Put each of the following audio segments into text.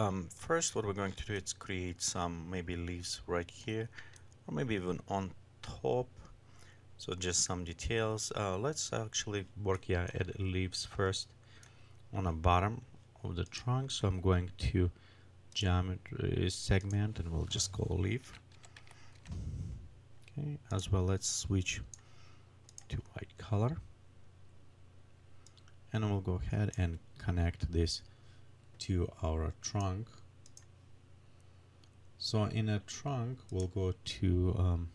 Um, first what we're going to do is create some maybe leaves right here or maybe even on top. So just some details. Uh, let's actually work yeah add leaves first on the bottom of the trunk. So I'm going to geometry segment and we'll just call leaf. Okay as well let's switch to white color. And we'll go ahead and connect this to our trunk. So in a trunk we'll go to um,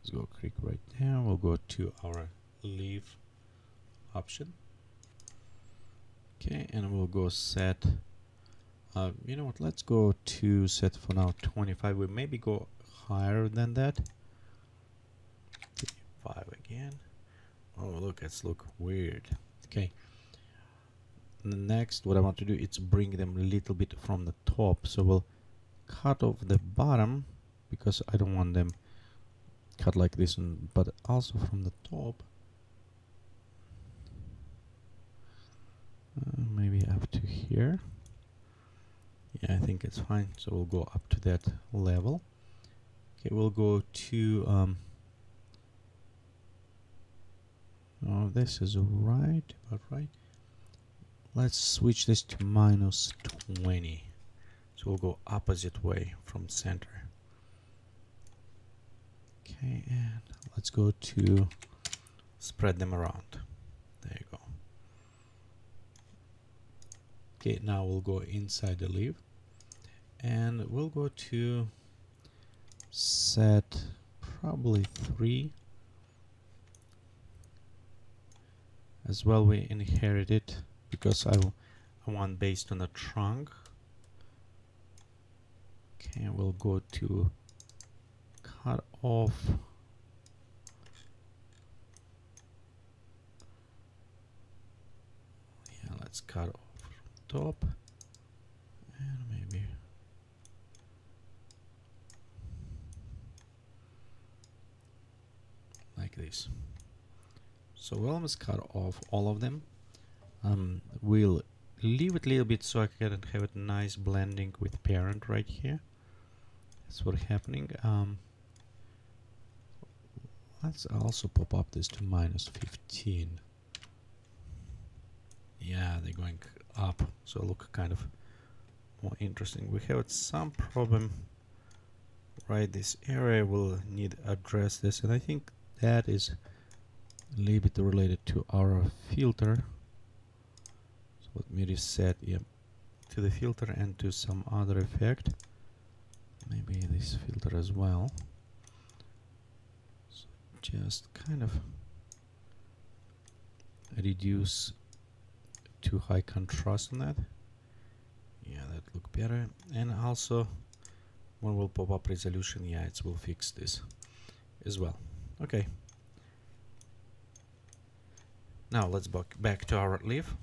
let's go click right there. We'll go to our leaf option. Okay and we'll go set uh, you know what let's go to set for now 25 we maybe go higher than that. 5 again. Oh look it's look weird. Okay next what I want to do is bring them a little bit from the top. So we'll cut off the bottom because I don't want them cut like this and but also from the top. Uh, maybe up to here. Yeah I think it's fine. So we'll go up to that level. Okay we'll go to um, oh this is right about right let's switch this to minus 20 so we'll go opposite way from center. Okay and let's go to spread them around. There you go. Okay now we'll go inside the leaf. And we'll go to set probably three. As well we inherit it because I, I want based on the trunk. Okay we'll go to cut off. Yeah let's cut off top. And maybe like this. So we'll almost cut off all of them um, we'll leave it a little bit so I can have a nice blending with parent right here. That's what's happening. Um, let's also pop up this to minus 15 yeah they're going up so look kind of more interesting. We have some problem right this area. Will need address this and I think that is a little bit related to our filter let me reset yeah, to the filter and to some other effect. Maybe this filter as well. So just kind of reduce too high contrast on that. Yeah that look better. And also when we'll pop up resolution yeah it will fix this as well. Okay. Now let's back back to our leaf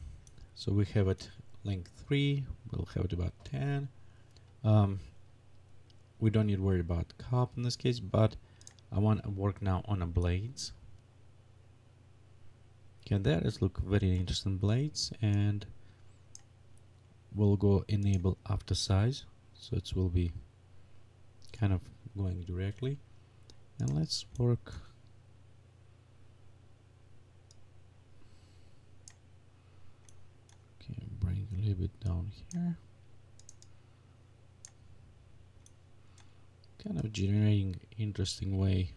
so we have it length 3, we'll have it about 10. Um, we don't need to worry about cup in this case, but I want to work now on the blades. Okay, that is look very interesting blades and we'll go enable after size so it will be kind of going directly and let's work a little bit down here. Kind of generating interesting way.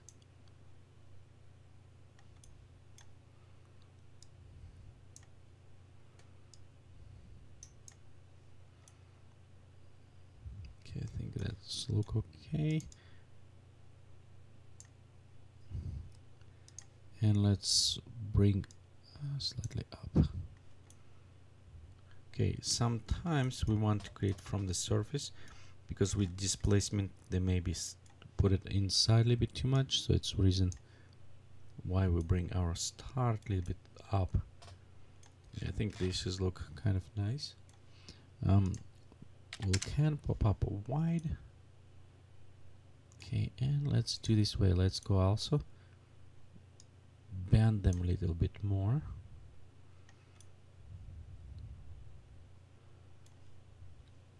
Okay, I think that's look okay. And let's bring uh, slightly up. Okay, sometimes we want to create from the surface because with displacement they maybe put it inside a little bit too much so it's reason why we bring our start a little bit up. I think this is look kind of nice. Um, we can pop up wide. Okay and let's do this way. Let's go also bend them a little bit more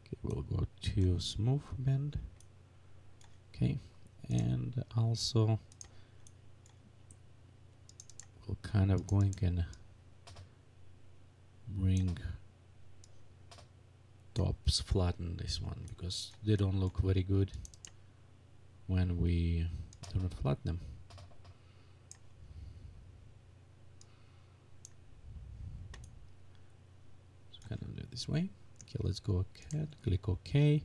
okay we'll go to smooth bend. Okay and also we'll kind of going and bring tops flatten this one because they don't look very good when we do not flatten them. So kind of do it this way okay let's go ahead click ok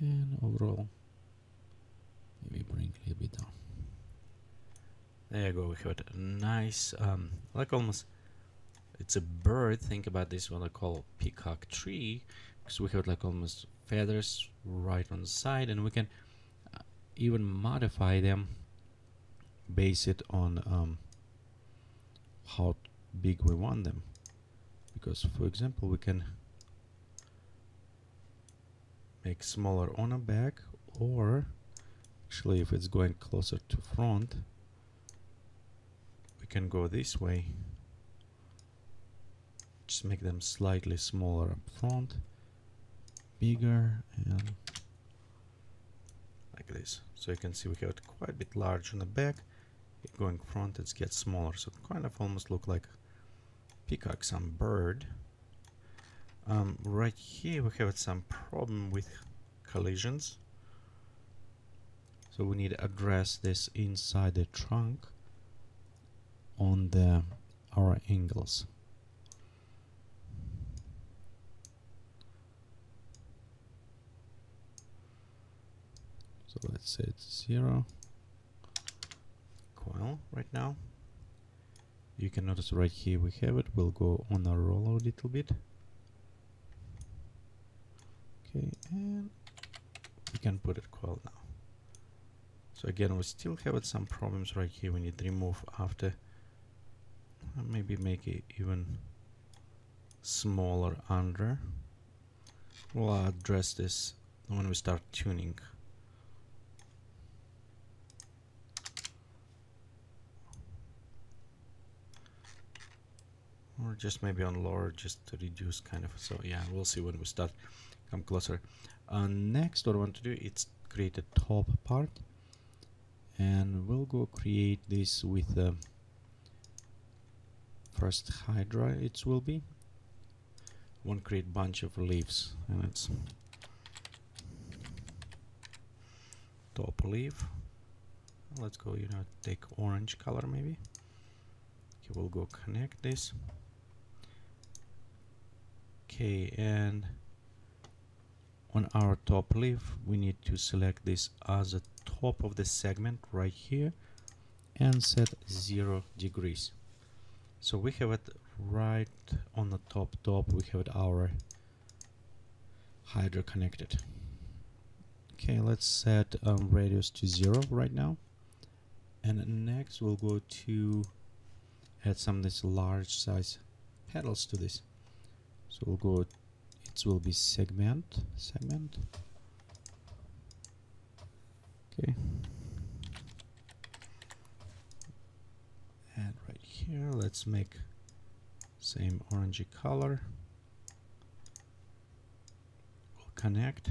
and overall maybe bring a little bit down. There you go we have a nice um, like almost it's a bird think about this one I call peacock tree because we have like almost feathers right on the side and we can uh, even modify them base it on um, how big we want them. Because for example we can make smaller on a back or actually if it's going closer to front we can go this way. Just make them slightly smaller up front bigger and like this. So you can see we have it quite a bit large on the back. Going front it gets smaller. So kind of almost look like peacock some bird um, right here we have some problem with collisions. So we need to address this inside the trunk on the our angles. So let's say it's zero. Coil right now. You can notice right here we have it. We'll go on a roll a little bit okay and we can put it coil now. So again we still have some problems right here. We need to remove after uh, maybe make it even smaller under. We'll address this when we start tuning. Or just maybe on lower just to reduce kind of so yeah we'll see when we start come closer. Uh, next what I want to do is create a top part. And we'll go create this with the first hydra it will be. To create bunch of leaves. And it's top leaf. Let's go you know take orange color maybe. Okay we'll go connect this. Okay and on our top leaf we need to select this as a top of the segment right here and set zero degrees. So we have it right on the top top we have our hydra connected. Okay let's set um, radius to zero right now. And next we'll go to add some of this large size petals to this. So we'll go it will be segment segment. Okay. And right here let's make same orangey color. We'll connect.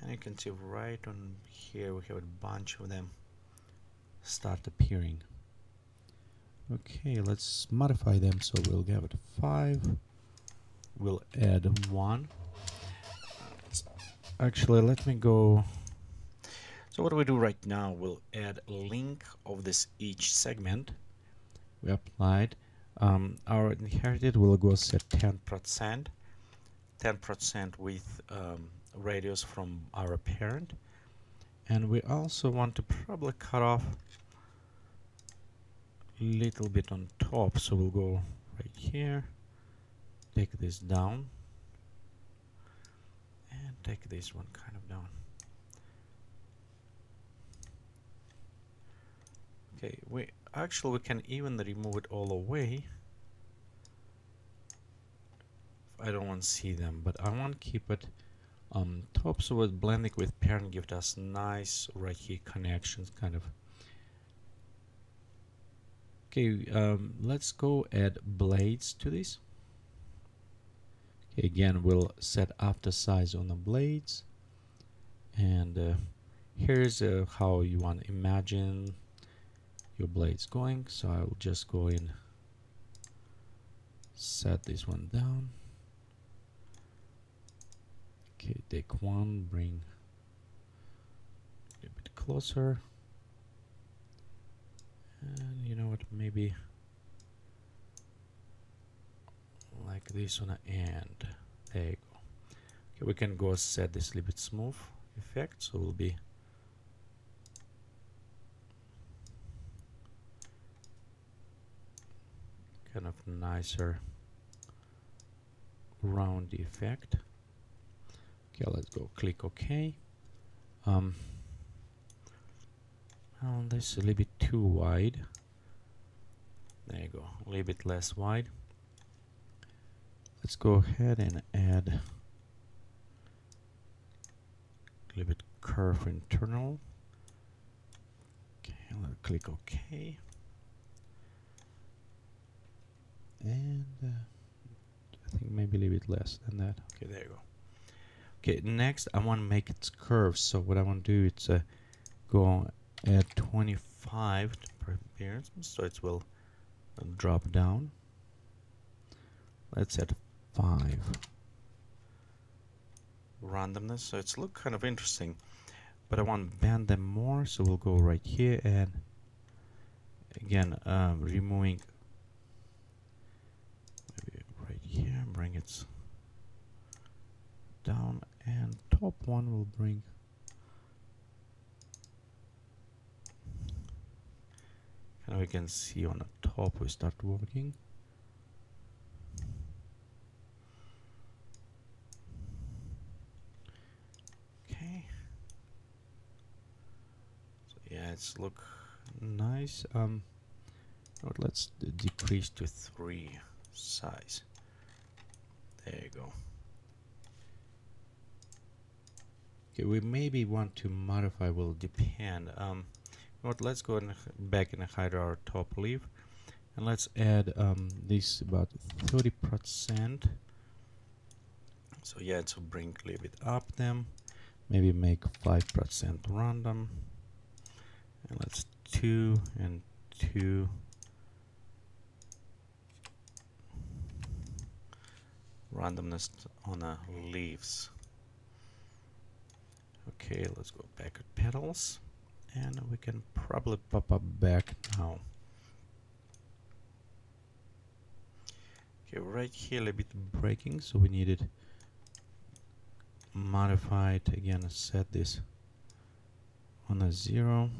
And you can see right on here we have a bunch of them start appearing. Okay let's modify them so we'll give it 5 we'll add 1 actually let me go. So what we do right now? We'll add a link of this each segment. We applied um, our inherited will go set 10 percent. 10 percent with um, radius from our parent. And we also want to probably cut off a little bit on top. So we'll go right here take this down. And take this one kind of down. Okay we actually we can even remove it all away I don't want to see them but I want to keep it um, top so blending with parent give us nice right here connections kind of. Okay um, let's go add blades to this again, we'll set after size on the blades. And uh, here's uh, how you want to imagine your blades going. So I'll just go in, set this one down. Okay, take one, bring a bit closer. And you know what, maybe like this on the end. There you go. Okay, we can go set this a little bit smooth effect, so it will be kind of nicer round effect. Okay, let's go click OK. Um, oh, this is a little bit too wide. There you go, a little bit less wide. Let's go ahead and add a little bit curve internal. Okay, let's click OK. And uh, I think maybe a little bit less than that. Okay, there you go. Okay, next I want to make it curve. So what I want to do is uh, go at 25 per appearance, so it will drop down. Let's add 5 randomness, so it's look kind of interesting. But I want to bend them more, so we'll go right here and again um, removing maybe right here, bring it down and top one will bring of we can see on the top we start working okay it's look nice um let's decrease to three size there you go Okay, we maybe want to modify, will depend. Um, what, let's go and back and hide our top leaf. And let's add um, this about 30%. So yeah, to bring a little bit up them. Maybe make 5% random. And let's 2 and 2. Randomness on the leaves. Okay, let's go back at petals and we can probably pop up back now. Okay, right here a little bit breaking, so we needed modify it again, set this on a zero.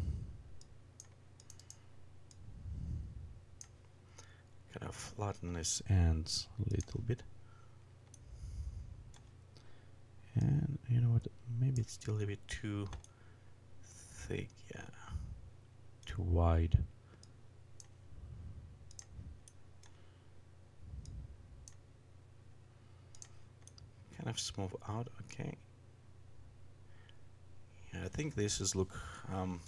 Flatten this ends a little bit. And you know what, maybe it's still a bit too thick, yeah, too wide. Kind of smooth out, okay. Yeah, I think this is look um,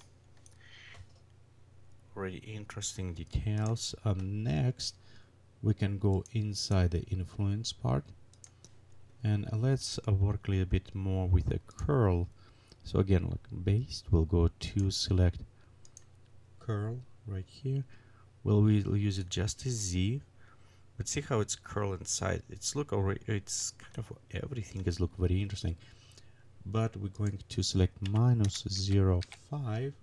really interesting details. Um, next, we can go inside the influence part. And let's uh, work a little bit more with a curl. So again like based we'll go to select curl right here. Well we'll use it just as Z. But see how it's curl inside. It's look already it's kind of everything is look very interesting. But we're going to select minus 0 5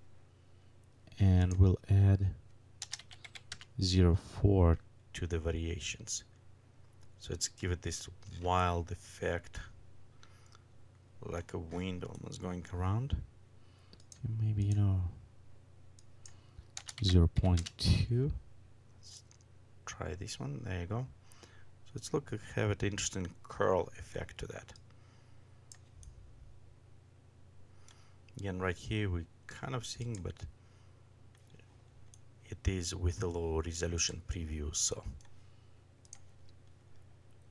and we'll add 0 4 to the variations so let's give it this wild effect, like a wind almost going around. Maybe, you know, 0 0.2. Let's try this one. There you go. So let's look have an interesting curl effect to that. Again, right here we kind of seeing, but it is with a low resolution preview, so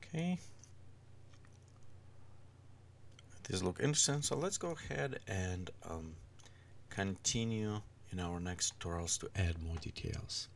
Okay. this look interesting, so let's go ahead and um, continue in our next tutorials to add more details.